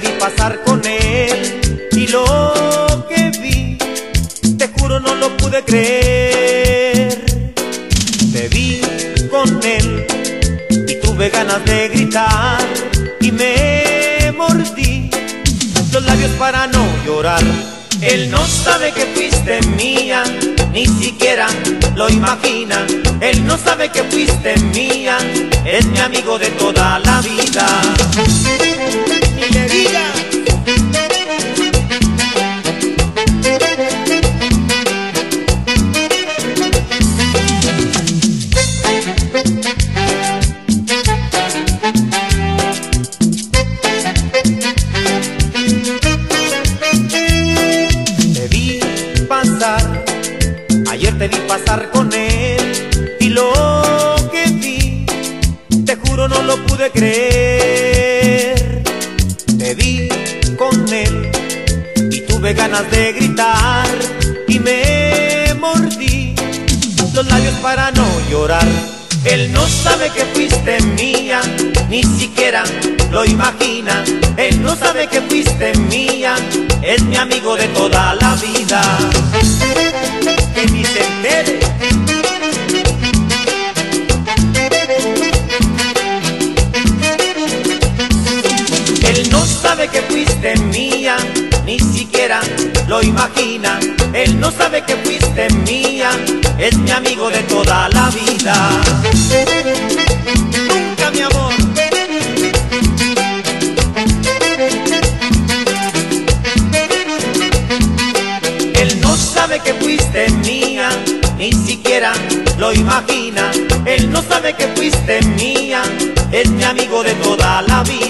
pasar con él y lo que vi, te juro no lo pude creer. Te vi con él y tuve ganas de gritar y me mordí los labios para no llorar. Él no sabe que fuiste mía, ni siquiera lo imagina. Él no sabe que fuiste mía, es mi amigo de toda la vida. Te vi pasar con él y lo que vi, te juro no lo pude creer. Te vi con él y tuve ganas de gritar y me mordí los labios para no llorar. Él no sabe que fuiste mía, ni siquiera lo imagina. Él no sabe que fuiste mía, es mi amigo de toda la vida. Él no sabe que fuiste mía, ni siquiera lo imagina. Él no sabe que fuiste mía, es mi amigo de toda la vida. Nunca mi amor. Él no sabe que fuiste mía, ni siquiera lo imagina. Él no sabe que fuiste mía, es mi amigo de toda la vida.